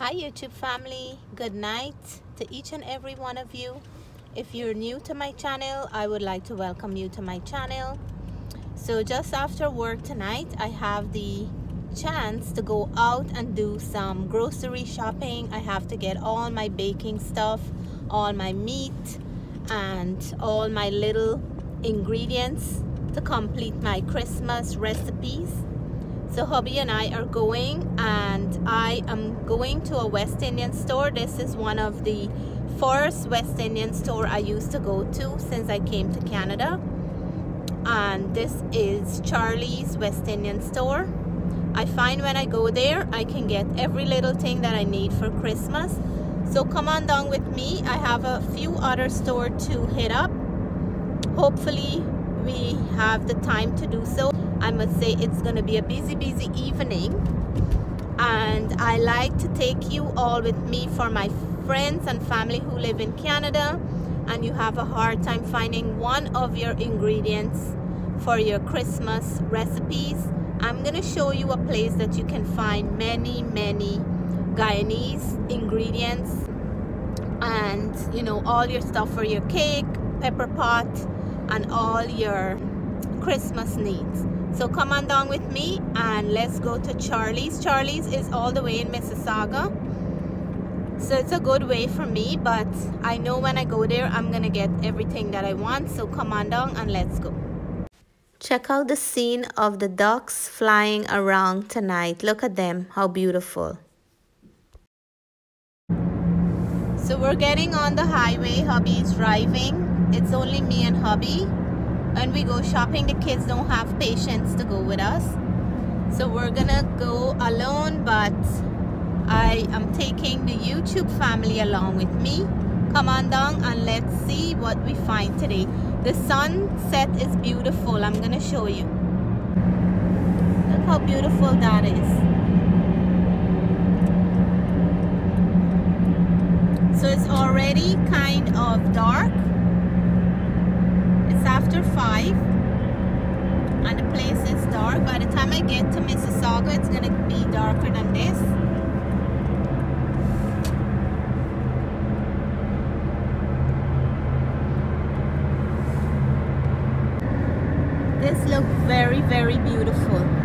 Hi YouTube family, good night to each and every one of you. If you're new to my channel, I would like to welcome you to my channel. So just after work tonight, I have the chance to go out and do some grocery shopping. I have to get all my baking stuff, all my meat, and all my little ingredients to complete my Christmas recipes. So hubby and I are going and I am going to a West Indian store. This is one of the first West Indian store I used to go to since I came to Canada. And this is Charlie's West Indian store. I find when I go there, I can get every little thing that I need for Christmas. So come on down with me. I have a few other stores to hit up. Hopefully we have the time to do so. I must say it's going to be a busy, busy evening. And I like to take you all with me for my friends and family who live in Canada and you have a hard time finding one of your ingredients for your Christmas recipes. I'm going to show you a place that you can find many, many Guyanese ingredients and you know all your stuff for your cake, pepper pot and all your Christmas needs. So come on down with me and let's go to Charlie's. Charlie's is all the way in Mississauga. So it's a good way for me, but I know when I go there, I'm gonna get everything that I want. So come on down and let's go. Check out the scene of the ducks flying around tonight. Look at them, how beautiful. So we're getting on the highway, hubby's driving. It's only me and hubby when we go shopping the kids don't have patience to go with us. So we're gonna go alone but I am taking the YouTube family along with me. Come on down and let's see what we find today. The sunset is beautiful. I'm gonna show you. Look how beautiful that is. So it's already kind of dark after 5 and the place is dark. By the time I get to Mississauga, it's going to be darker than this. This looks very, very beautiful.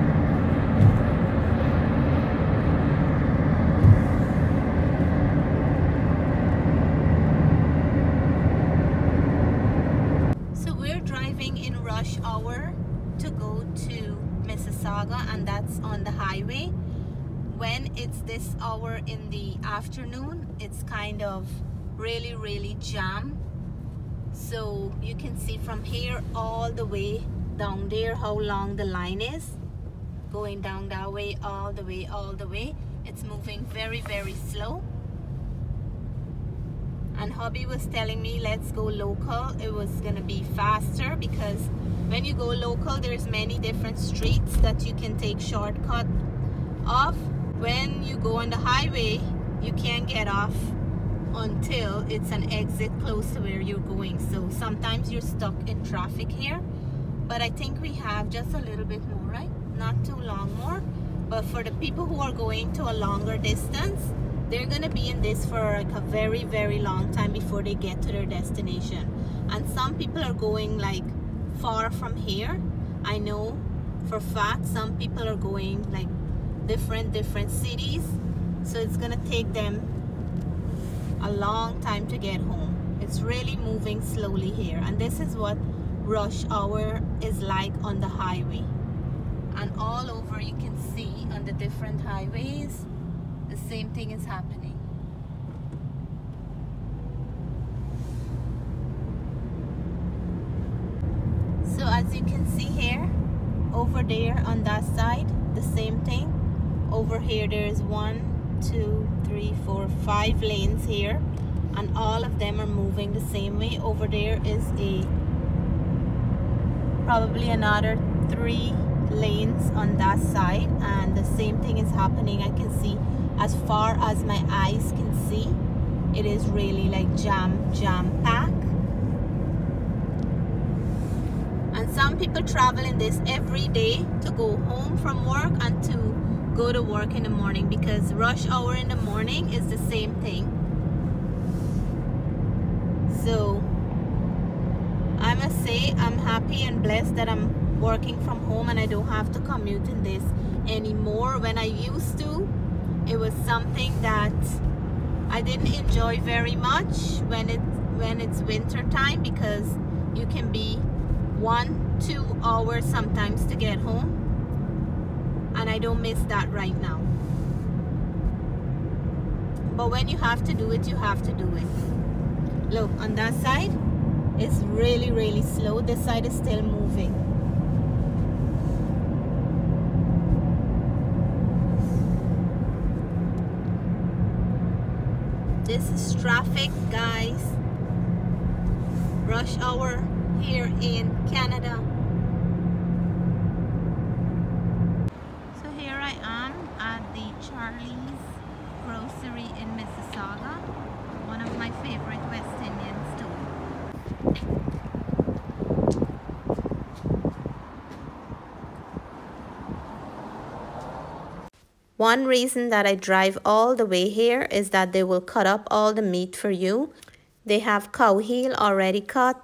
and that's on the highway when it's this hour in the afternoon it's kind of really really jam. So you can see from here all the way down there how long the line is. Going down that way all the way all the way. It's moving very very slow. And hubby was telling me let's go local. It was gonna be faster because when you go local there's many different streets that you can take shortcut off when you go on the highway you can't get off until it's an exit close to where you're going. So sometimes you're stuck in traffic here but I think we have just a little bit more right? Not too long more. But for the people who are going to a longer distance they're gonna be in this for like a very very long time before they get to their destination. And some people are going like far from here. I know for fact some people are going like different different cities. So it's gonna take them a long time to get home. It's really moving slowly here. And this is what rush hour is like on the highway. And all over you can see on the different highways the same thing is happening. So as you can see here over there on that side the same thing over here there's one two three four five lanes here and all of them are moving the same way. Over there is a probably another three lanes on that side and the same thing is happening I can see as far as my eyes can see it is really like jam jam packed. And some people travel in this every day to go home from work and to go to work in the morning because rush hour in the morning is the same thing. So I must say I'm happy and blessed that I'm working from home and I don't have to commute in this anymore. When I used to it was something that I didn't enjoy very much when it when it's winter time because you can be one two hours sometimes to get home and I don't miss that right now. But when you have to do it you have to do it. Look on that side it's really really slow. This side is still moving. This is traffic guys. Rush hour here in Canada so here I am at the Charlie's grocery in Mississauga one of my favorite West Indian stores One reason that I drive all the way here is that they will cut up all the meat for you. They have cow heel already cut,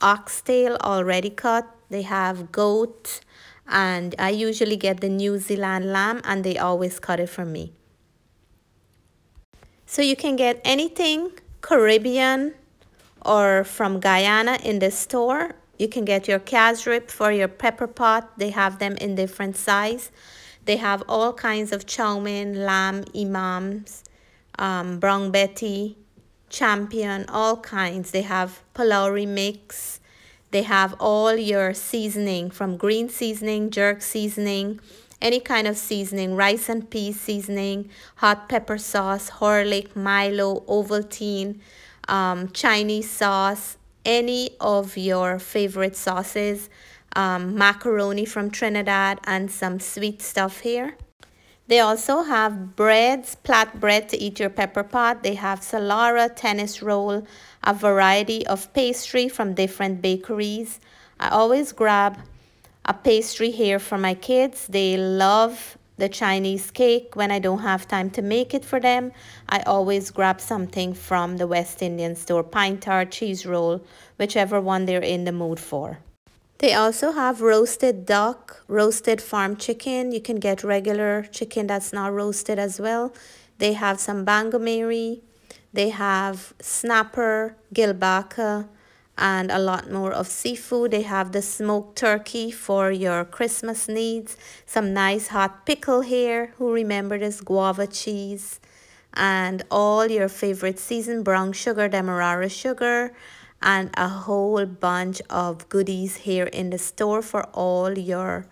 oxtail already cut, they have goat, and I usually get the New Zealand lamb and they always cut it for me. So you can get anything Caribbean or from Guyana in the store. You can get your rib for your pepper pot. They have them in different size. They have all kinds of chow mein, lamb, imams, um, brown betty, champion, all kinds. They have phulourie mix. They have all your seasoning from green seasoning, jerk seasoning, any kind of seasoning, rice and pea seasoning, hot pepper sauce, Horlick, Milo, Ovaltine, um, Chinese sauce, any of your favorite sauces um, macaroni from Trinidad and some sweet stuff here. They also have breads, plait bread to eat your pepper pot. They have salara, tennis roll, a variety of pastry from different bakeries. I always grab a pastry here for my kids. They love the Chinese cake. When I don't have time to make it for them, I always grab something from the West Indian store, pine tart, cheese roll, whichever one they're in the mood for. They also have roasted duck, roasted farm chicken. You can get regular chicken that's not roasted as well. They have some bangamary. They have snapper, gilbaka, and a lot more of seafood. They have the smoked turkey for your Christmas needs. Some nice hot pickle here. Who remember this guava cheese? And all your favorite seasoned brown sugar, demerara sugar and a whole bunch of goodies here in the store for all your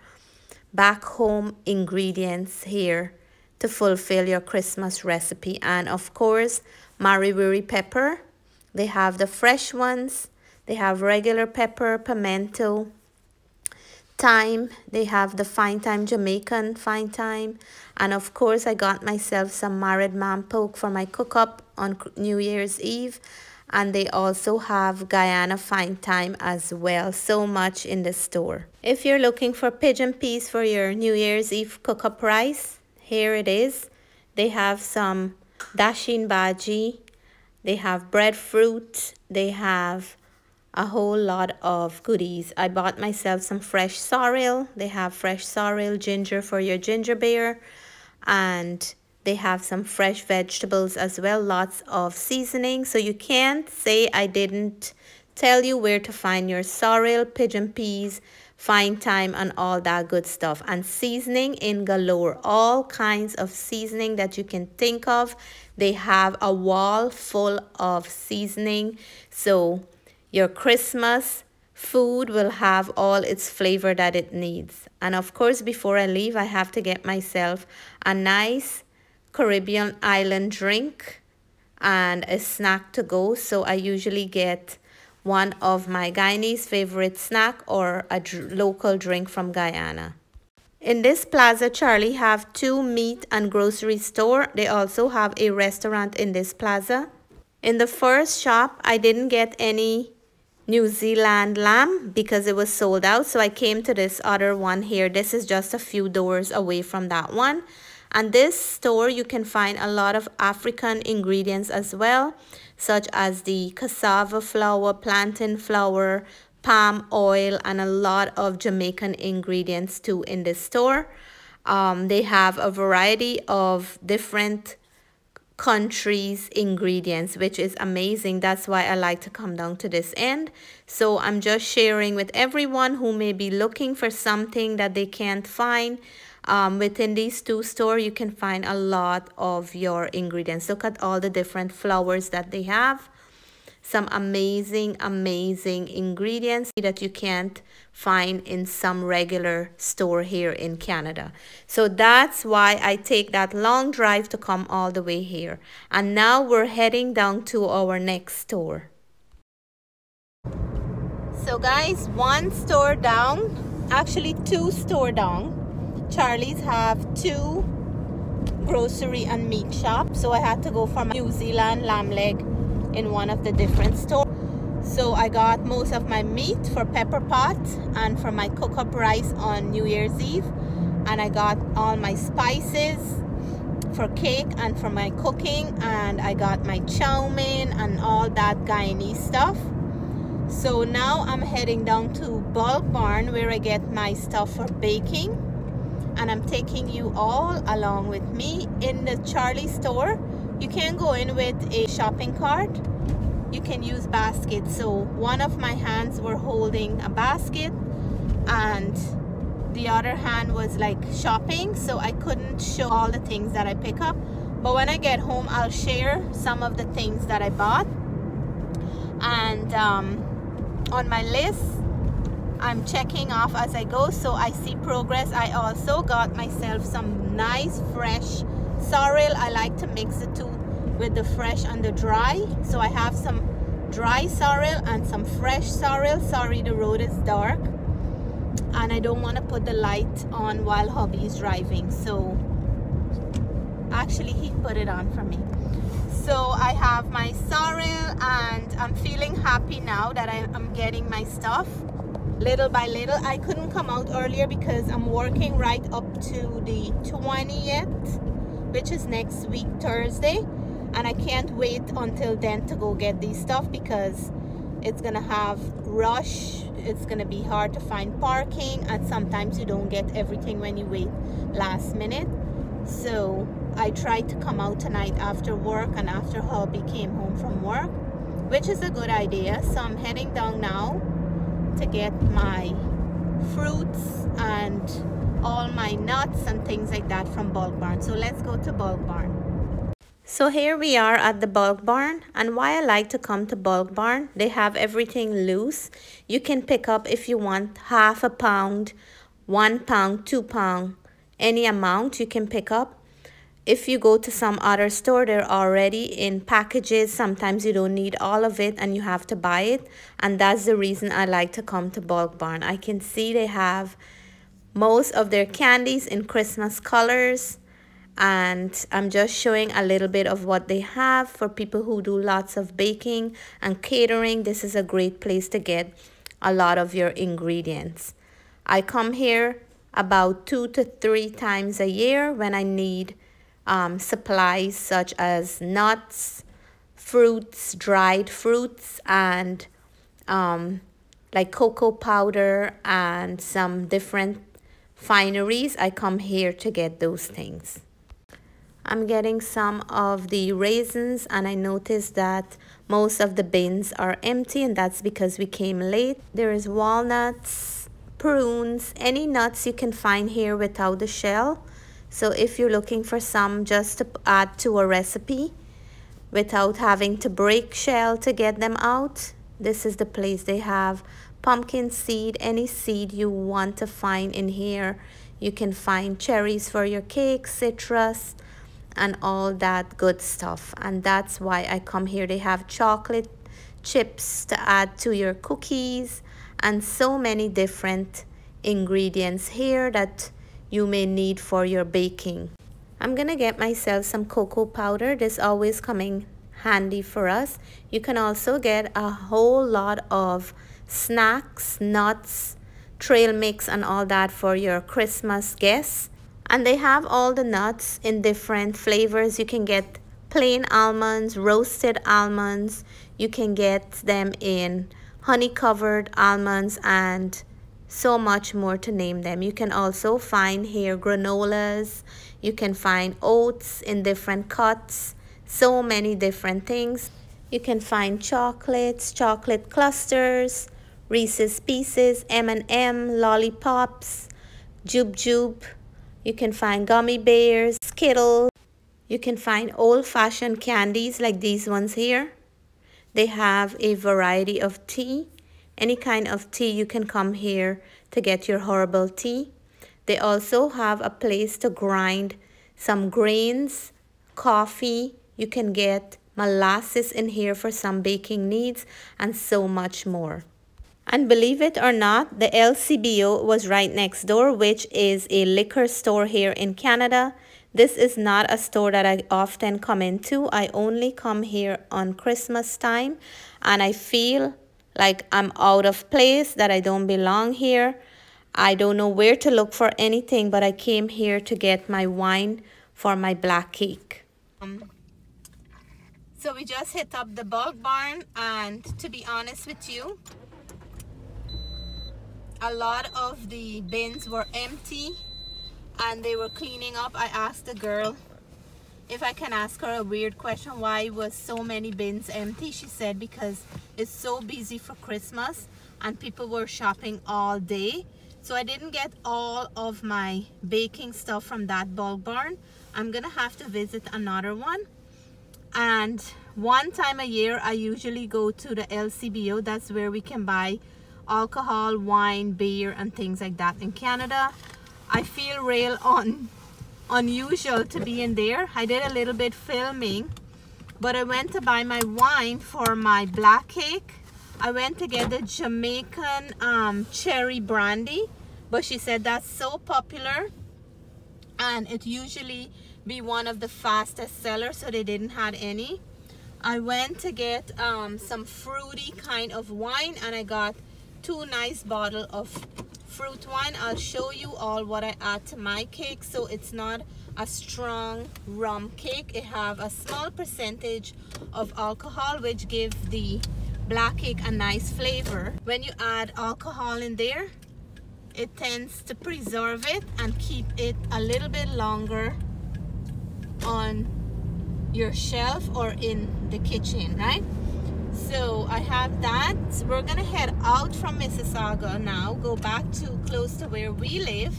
back home ingredients here to fulfill your Christmas recipe. And of course, Marie pepper. They have the fresh ones. They have regular pepper, pimento, thyme. They have the fine thyme, Jamaican fine thyme. And of course, I got myself some married man poke for my cook up on New Year's Eve and they also have Guyana Fine Thyme as well. So much in the store. If you're looking for pigeon peas for your New Year's Eve cook-up rice, here it is. They have some dasheen bhaji. They have breadfruit. They have a whole lot of goodies. I bought myself some fresh sorrel. They have fresh sorrel, ginger for your ginger beer. And they have some fresh vegetables as well, lots of seasoning. So you can't say I didn't tell you where to find your sorrel, pigeon peas, fine thyme, and all that good stuff. And seasoning in galore, all kinds of seasoning that you can think of. They have a wall full of seasoning. So your Christmas food will have all its flavor that it needs. And of course, before I leave, I have to get myself a nice Caribbean island drink and a snack to go. So I usually get one of my Guyanese favorite snack or a dr local drink from Guyana. In this plaza, Charlie have two meat and grocery store. They also have a restaurant in this plaza. In the first shop, I didn't get any New Zealand lamb because it was sold out. So I came to this other one here. This is just a few doors away from that one And this store, you can find a lot of African ingredients as well, such as the cassava flour, plantain flour, palm oil, and a lot of Jamaican ingredients too in this store. Um, they have a variety of different countries ingredients which is amazing that's why I like to come down to this end so I'm just sharing with everyone who may be looking for something that they can't find um, within these two stores you can find a lot of your ingredients. Look at all the different flours that they have. Some amazing amazing ingredients that you can't find in some regular store here in Canada. So that's why I take that long drive to come all the way here. And now we're heading down to our next store. So guys one store down actually two store down Charlie's have two grocery and meat shops so I had to go for my New Zealand lamb leg in one of the different stores. So I got most of my meat for pepper pot and for my cook up rice on New Year's Eve. And I got all my spices for cake and for my cooking. And I got my chow mein and all that Guyanese stuff. So now I'm heading down to Bulk Barn where I get my stuff for baking and I'm taking you all along with me in the Charlie store. You can go in with a shopping cart. You can use baskets. So one of my hands were holding a basket and the other hand was like shopping. So I couldn't show all the things that I pick up. But when I get home, I'll share some of the things that I bought. And um, on my list, I'm checking off as I go so I see progress. I also got myself some nice fresh sorrel. I like to mix the two with the fresh and the dry. So I have some dry sorrel and some fresh sorrel. Sorry the road is dark. And I don't want to put the light on while hubby is driving. So actually he put it on for me. So I have my sorrel and I'm feeling happy now that I, am getting my stuff little by little. I couldn't come out earlier because I'm working right up to the 20th which is next week Thursday. And I can't wait until then to go get these stuff because it's gonna have rush. It's gonna be hard to find parking and sometimes you don't get everything when you wait last minute. So I tried to come out tonight after work and after hubby came home from work which is a good idea. So I'm heading down now to get my fruits and all my nuts and things like that from Bulk Barn. So let's go to Bulk Barn. So here we are at the Bulk Barn and why I like to come to Bulk Barn, they have everything loose. You can pick up if you want half a pound, one pound, two pound, any amount you can pick up if you go to some other store they're already in packages. Sometimes you don't need all of it and you have to buy it. And that's the reason i like to come to bulk barn. I can see they have most of their candies in christmas colors. And i'm just showing a little bit of what they have for people who do lots of baking and catering. This is a great place to get a lot of your ingredients. I come here about two to three times a year when i need um, supplies such as nuts, fruits, dried fruits, and um, like cocoa powder and some different fineries. I come here to get those things. I'm getting some of the raisins and I noticed that most of the bins are empty and that's because we came late. There is walnuts, prunes, any nuts you can find here without the shell. So if you're looking for some just to add to a recipe without having to break shell to get them out, this is the place they have pumpkin seed, any seed you want to find in here. You can find cherries for your cake, citrus, and all that good stuff. And that's why I come here. They have chocolate chips to add to your cookies and so many different ingredients here that you may need for your baking. I'm gonna get myself some cocoa powder. This always coming handy for us. You can also get a whole lot of snacks, nuts, trail mix and all that for your Christmas guests And they have all the nuts in different flavors. You can get plain almonds, roasted almonds. You can get them in honey covered almonds and so much more to name them. You can also find here granolas. You can find oats in different cuts. So many different things. You can find chocolates, chocolate clusters, Reese's Pieces, M&M, lollipops, Jube Jube. You can find gummy bears, Skittles. You can find old-fashioned candies like these ones here. They have a variety of tea. Any kind of tea you can come here to get your herbal tea. They also have a place to grind some grains, coffee. You can get molasses in here for some baking needs and so much more. And believe it or not, the LCBO was right next door, which is a liquor store here in Canada. This is not a store that I often come into. I only come here on Christmas time and I feel like I'm out of place, that I don't belong here. I don't know where to look for anything, but I came here to get my wine for my black cake. Um, so we just hit up the bulk barn and to be honest with you, a lot of the bins were empty and they were cleaning up. I asked the girl if I can ask her a weird question why was so many bins empty? She said because it's so busy for Christmas and people were shopping all day. So I didn't get all of my baking stuff from that bulk barn. I'm gonna have to visit another one. And one time a year I usually go to the LCBO that's where we can buy alcohol wine beer and things like that in Canada. I feel real on unusual to be in there. I did a little bit filming, but I went to buy my wine for my black cake. I went to get the Jamaican um, cherry brandy, but she said that's so popular and it usually be one of the fastest sellers, so they didn't have any. I went to get um, some fruity kind of wine and I got two nice bottle of fruit wine. I'll show you all what I add to my cake. So it's not a strong rum cake. It have a small percentage of alcohol which give the black cake a nice flavor. When you add alcohol in there it tends to preserve it and keep it a little bit longer on your shelf or in the kitchen right so I have that. We're gonna head out from Mississauga now go back to close to where we live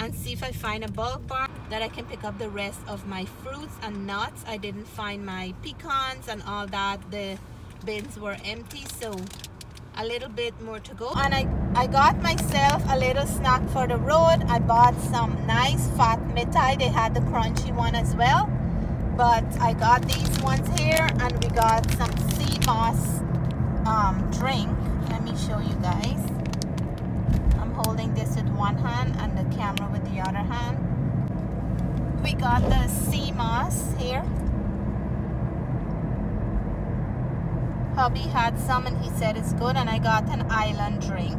and see if I find a bulk barn that I can pick up the rest of my fruits and nuts. I didn't find my pecans and all that. The bins were empty so a little bit more to go. And I I got myself a little snack for the road. I bought some nice fat mithai they had the crunchy one as well. But I got these ones here and we got some moss um, drink. Let me show you guys. I'm holding this with one hand and the camera with the other hand. We got the sea moss here. Hubby had some and he said it's good and I got an island drink.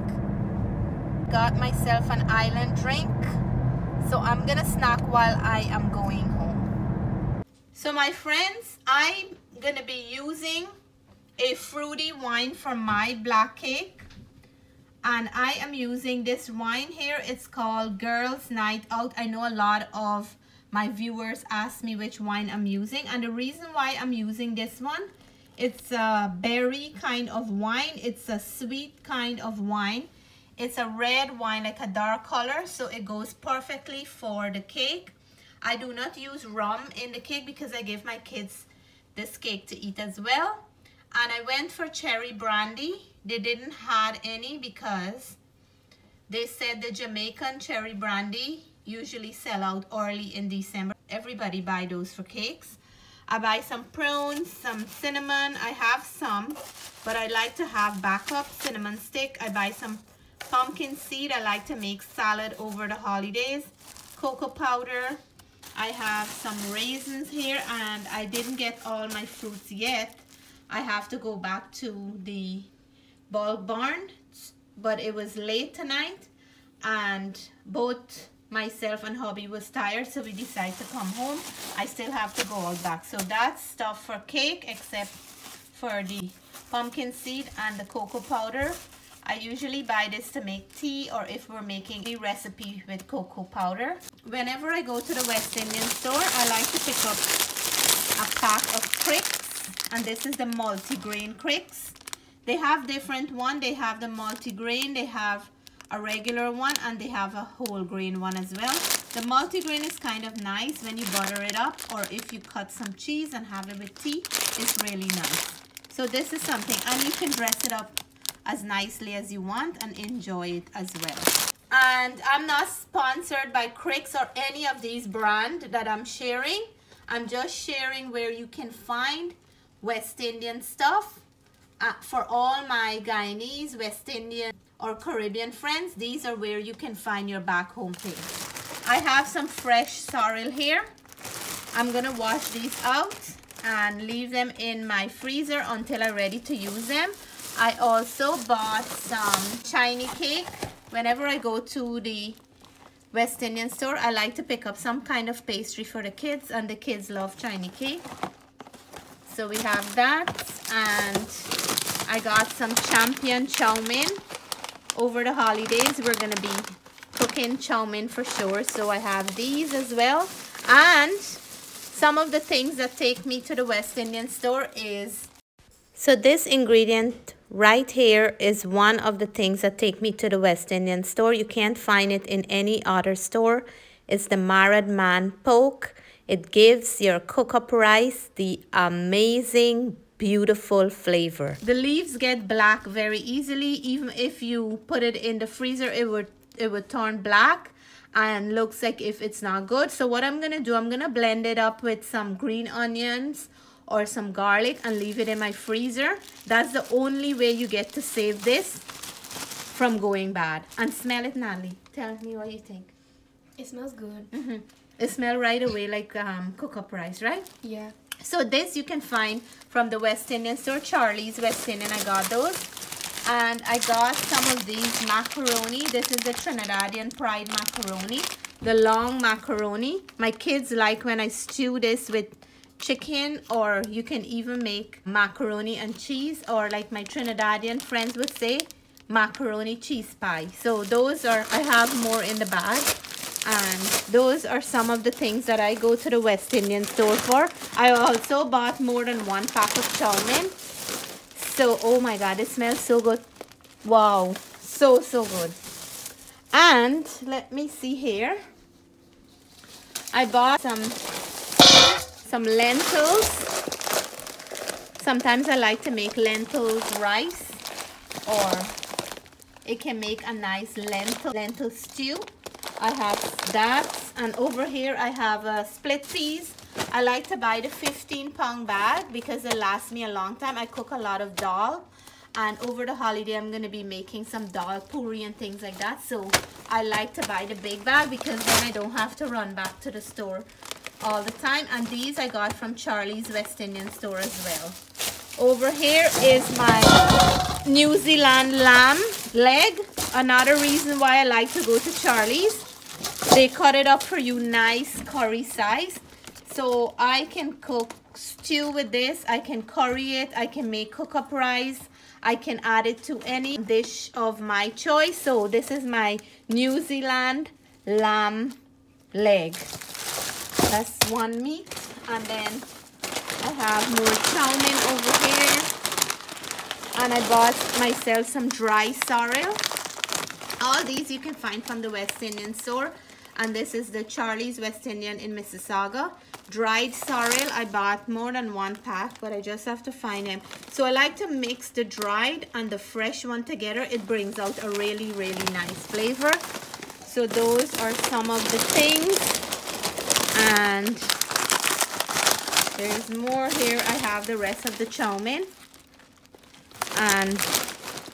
Got myself an island drink. So I'm gonna snack while I am going home. so my friends, I'm gonna be using a fruity wine for my black cake. And I am using this wine here. It's called Girls Night Out. I know a lot of my viewers ask me which wine I'm using. And the reason why I'm using this one, it's a berry kind of wine. It's a sweet kind of wine. It's a red wine, like a dark color. So it goes perfectly for the cake. I do not use rum in the cake because I give my kids this cake to eat as well. And I went for cherry brandy. They didn't had any because they said the Jamaican cherry brandy usually sell out early in December. Everybody buy those for cakes. I buy some prunes, some cinnamon. I have some, but I like to have backup cinnamon stick. I buy some pumpkin seed. I like to make salad over the holidays. Cocoa powder, I have some raisins here and I didn't get all my fruits yet. I have to go back to the bulk barn, but it was late tonight and both myself and hubby was tired so we decided to come home. I still have to go all back. So that's stuff for cake except for the pumpkin seed and the cocoa powder. I usually buy this to make tea or if we're making a recipe with cocoa powder. Whenever I go to the West Indian store I like to pick up a pack of Crix and this is the multi-grain Crix they have different one they have the multi-grain they have a regular one and they have a whole grain one as well. The multigrain is kind of nice when you butter it up or if you cut some cheese and have it with tea, it's really nice. So this is something and you can dress it up as nicely as you want and enjoy it as well. And I'm not sponsored by Crix or any of these brand that I'm sharing. I'm just sharing where you can find West Indian stuff uh, for all my Guyanese, West Indian or Caribbean friends, these are where you can find your back home things. I have some fresh sorrel here. I'm gonna wash these out and leave them in my freezer until I'm ready to use them. I also bought some Chinese cake. Whenever I go to the West Indian store, I like to pick up some kind of pastry for the kids and the kids love Chinese cake. So we have that and I got some champion chow mein over the holidays we're gonna be cooking chow mein for sure so I have these as well. And some of the things that take me to the West Indian store is so this ingredient right here is one of the things that take me to the West Indian store. You can't find it in any other store. It's the married man poke it gives your cook up rice the amazing beautiful flavor. The leaves get black very easily. Even if you put it in the freezer, it would, it would turn black and looks like if it's not good. So what I'm going to do, I'm going to blend it up with some green onions or some garlic and leave it in my freezer. That's the only way you get to save this from going bad. And smell it, Natalie. Tell me what you think. It smells good. Mm -hmm. It smells right away like um, cook-up rice, right? Yeah. So this you can find from the West Indian store, Charlie's West Indian. I got those. And I got some of these macaroni. This is the Trinidadian Pride macaroni. The long macaroni. My kids like when I stew this with chicken or you can even make macaroni and cheese or like my Trinidadian friends would say, macaroni cheese pie. So those are, I have more in the bag and those are some of the things that I go to the West Indian store for. I also bought more than one pack of chow mein. So, oh my God, it smells so good. Wow, so, so good. And let me see here. I bought some, some lentils. Sometimes I like to make lentils rice or it can make a nice lentil, lentil stew. I have that and over here I have a split peas. I like to buy the 15 pound bag because it lasts me a long time. I cook a lot of dal and over the holiday I'm going to be making some dal puri and things like that. So I like to buy the big bag because then I don't have to run back to the store all the time. And these I got from Charlie's West Indian store as well. Over here is my New Zealand lamb leg. Another reason why I like to go to Charlie's they cut it up for you nice curry size. So I can cook stew with this. I can curry it. I can make cook up rice. I can add it to any dish of my choice. So this is my New Zealand lamb leg. That's one meat. And then I have more chow mein over here. And I bought myself some dry sorrel. All these you can find from the West Indian store and this is the Charlie's West Indian in Mississauga. Dried sorrel I bought more than one pack but I just have to find them so I like to mix the dried and the fresh one together. It brings out a really really nice flavor. So those are some of the things. And there's more here. I have the rest of the chow mein. And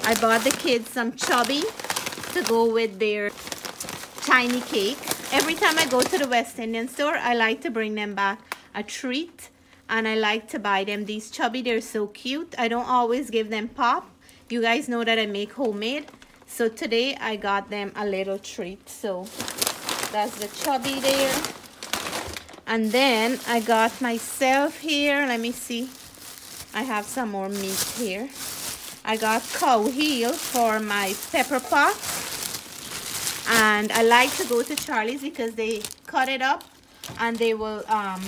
I bought the kids some chubby to go with their tiny cake. Every time I go to the West Indian store, I like to bring them back a treat. And I like to buy them these chubby. They're so cute. I don't always give them pop. You guys know that I make homemade. So today I got them a little treat. So That's the chubby there. And then I got myself here. Let me see. I have some more meat here. I got cow heel for my pepper pot. And I like to go to Charlie's because they cut it up and they will um,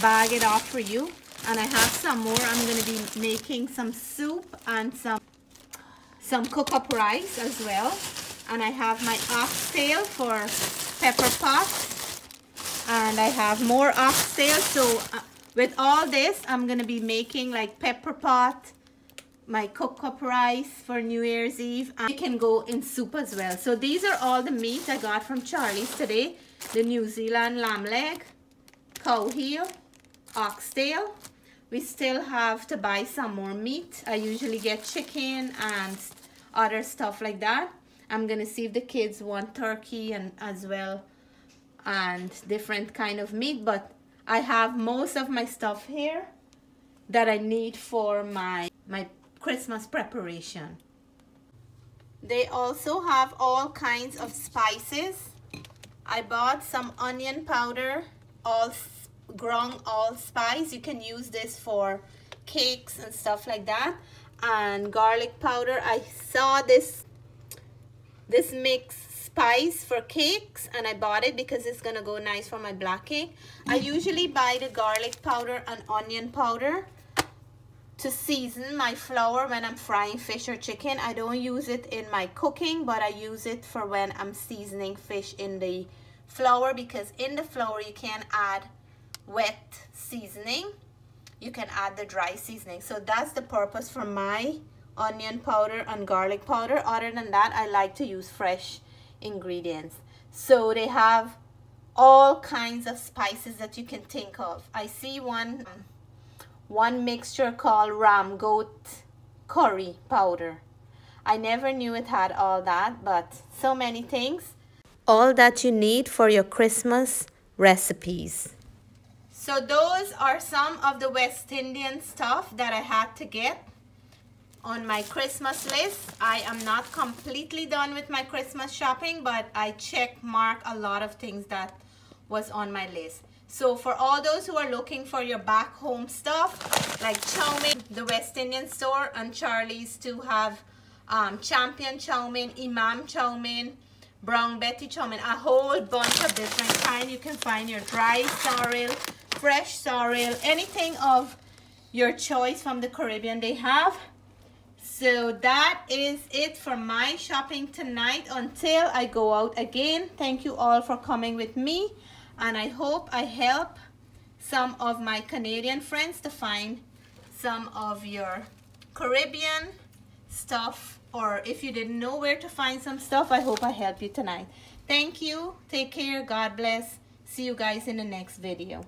bag it off for you. And I have some more. I'm going to be making some soup and some some cook up rice as well. And I have my oxtail for pepper pot. And I have more oxtail. So uh, with all this, I'm going to be making like pepper pot, my cook up rice for New Year's Eve. It can go in soup as well. So these are all the meat I got from Charlie's today. The New Zealand lamb leg, cow heel, oxtail. We still have to buy some more meat. I usually get chicken and other stuff like that. I'm gonna see if the kids want turkey and as well and different kind of meat but I have most of my stuff here that I need for my my Christmas preparation. They also have all kinds of spices. I bought some onion powder, all ground allspice. You can use this for cakes and stuff like that. And garlic powder. I saw this this mix spice for cakes and I bought it because it's gonna go nice for my black cake. I usually buy the garlic powder and onion powder to season my flour when I'm frying fish or chicken. I don't use it in my cooking, but I use it for when I'm seasoning fish in the flour because in the flour you can add wet seasoning. You can add the dry seasoning. So that's the purpose for my onion powder and garlic powder. Other than that, I like to use fresh ingredients. So they have all kinds of spices that you can think of. I see one one mixture called ram goat curry powder. I never knew it had all that, but so many things. All that you need for your Christmas recipes. So those are some of the West Indian stuff that I had to get on my Christmas list. I am not completely done with my Christmas shopping, but I check mark a lot of things that was on my list. So for all those who are looking for your back home stuff, like chow mein, the West Indian store and Charlie's to have um, Champion chow mein, Imam chow mein, Brown Betty chow mein, a whole bunch of different kind. You can find your dry sorrel, fresh sorrel, anything of your choice from the Caribbean they have. So that is it for my shopping tonight until I go out again. Thank you all for coming with me and I hope I help some of my Canadian friends to find some of your Caribbean stuff or if you didn't know where to find some stuff I hope I help you tonight. Thank you. Take care. God bless. See you guys in the next video